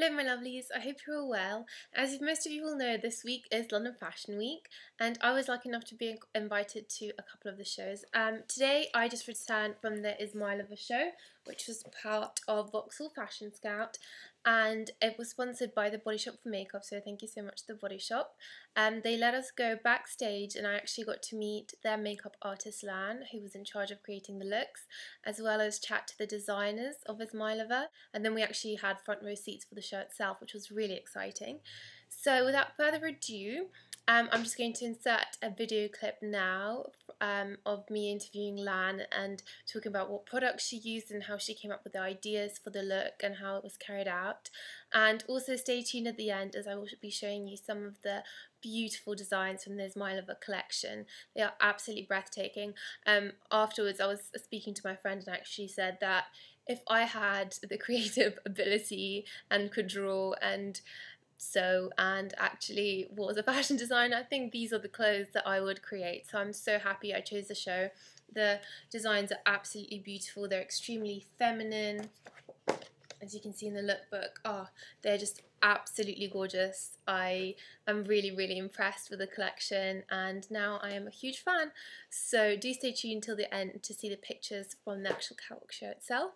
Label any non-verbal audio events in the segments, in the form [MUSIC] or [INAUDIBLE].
Hello my lovelies, I hope you're all well. As most of you will know, this week is London Fashion Week and I was lucky enough to be invited to a couple of the shows. Um, today I just returned from the Izmaylova show, which was part of Vauxhall Fashion Scout and it was sponsored by the Body Shop for Makeup, so thank you so much to the Body Shop. Um, they let us go backstage and I actually got to meet their makeup artist Lan, who was in charge of creating the looks, as well as chat to the designers of Izmaylova, and then we actually had front row seats for the show itself, which was really exciting. So without further ado, um, I'm just going to insert a video clip now um, of me interviewing Lan and talking about what products she used and how she came up with the ideas for the look and how it was carried out. And also stay tuned at the end as I will be showing you some of the beautiful designs from the Izmaylova collection. They are absolutely breathtaking. Um, afterwards I was speaking to my friend and actually said that if I had the [LAUGHS] creative ability and could draw and sew and actually was a [LAUGHS] fashion designer, I think these are the clothes that I would create. So I'm so happy I chose the show. The designs are absolutely beautiful. They're extremely feminine. As you can see in the lookbook, oh, they're just absolutely gorgeous. I am really, really impressed with the collection and now I am a huge fan. So do stay tuned till the end to see the pictures from the actual catwalk show itself.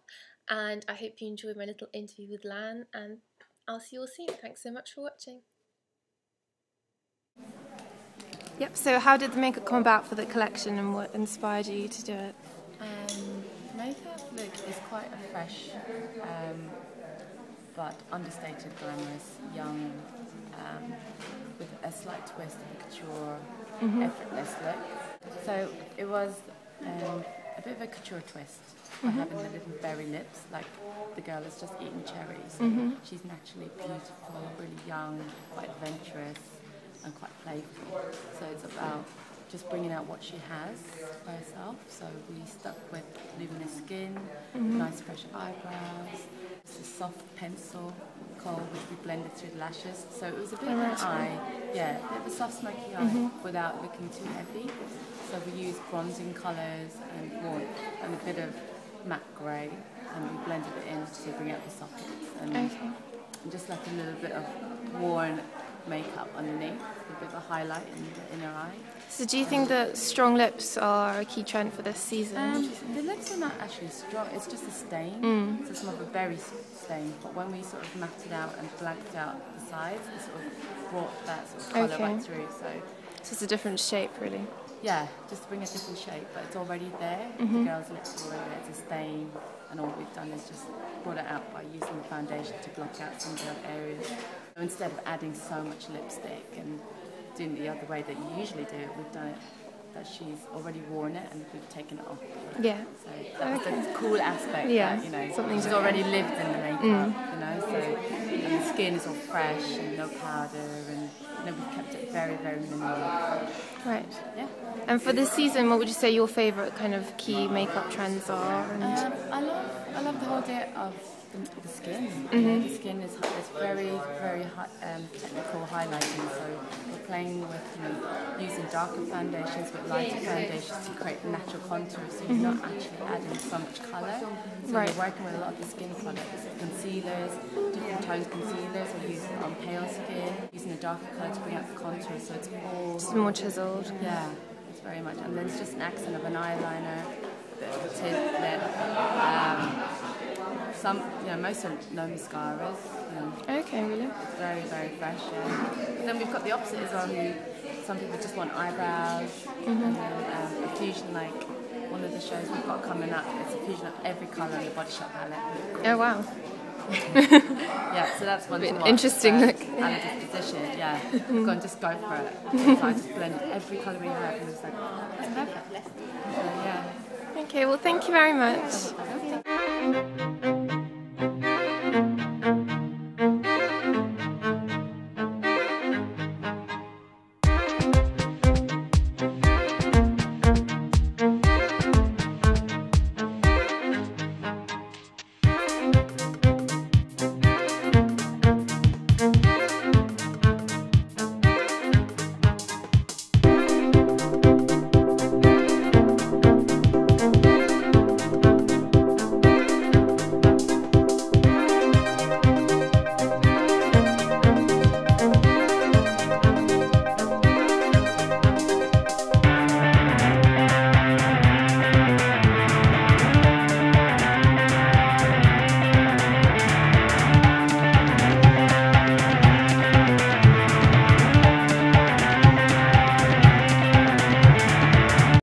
And I hope you enjoyed my little interview with Lan and I'll see you all soon. Thanks so much for watching. Yep, so how did the makeup come about for the collection and what inspired you to do it? Um, makeup look is quite a fresh um, but understated, glamorous, young, um, with a slight twist of a couture, mm -hmm. effortless look. So it was um, a bit of a couture twist by mm-hmm. having the little berry lips, like the girl has just eaten cherries. Mm-hmm. She's naturally beautiful, really young, quite adventurous, and quite playful. So it's about just bringing out what she has by herself. So we stuck with luminous skin, mm-hmm. nice fresh eyebrows, a soft pencil kohl which we blended through the lashes. So it was a bit of an eye, yeah, a bit of a soft smoky eye mm-hmm. without looking too heavy. So we used bronzing colours and warmth and a bit of matte grey and we blended it in to bring out the sockets and, okay. and just like a little bit of worn makeup underneath, a bit of a highlight in the inner eye. So do you think that strong lips are a key trend for this season? Um, the lips are not actually strong, it's just a stain. Mm. So it's more of a berry stain, but when we sort of mapped it out and blanked out the sides, it sort of brought that sort of colour okay. right through. So. so it's a different shape really? Yeah, just to bring a different shape, but it's already there. Mm-hmm. The girls' lips are already there, it's a stain, and all we've done is just brought it out by using the foundation to block out some of the other areas. So instead of adding so much lipstick and doing it the other way that you usually do it, we've done it that she's already worn it and we've taken it off. Yeah. So that's okay. the cool aspect. Yeah. That, you know, Something she's already lived in the makeup. Mm. You know, so the skin is all fresh and no powder and you know, we've kept it very, very minimal. Right. Yeah. And for this season, what would you say your favourite kind of key makeup trends are? Um, I love I love the whole idea of the, the skin. Mm-hmm. The skin is, is very, very high, um, technical highlighting. So we're playing with you know, using darker foundations with lighter foundations to create natural contours. So you're mm-hmm. not actually adding so much colour. So right. you're working with a lot of the skin products, concealers, different tones concealers. We're using on pale skin, using a darker colour to bring out the contour. So it's all just more chiseled. Yeah, it's very much. And then it's just an accent of an eyeliner, a bit of a tint lip. Um, some, you know, most are no mascaras. Know. Okay, really? Very, very fresh. Yeah. But then we've got the opposite as well. Some people just want eyebrows, and then um, a fusion like one of the shows we've got coming up. It's a fusion of every colour in the Body Shop palette. Oh wow. [LAUGHS] yeah, so that's one to. Interesting look. And disposition, yeah. go and just go for it. so I just blend every colour we have and it's like, oh, that's perfect. So, yeah. Okay, well thank you very much.